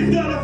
you've done it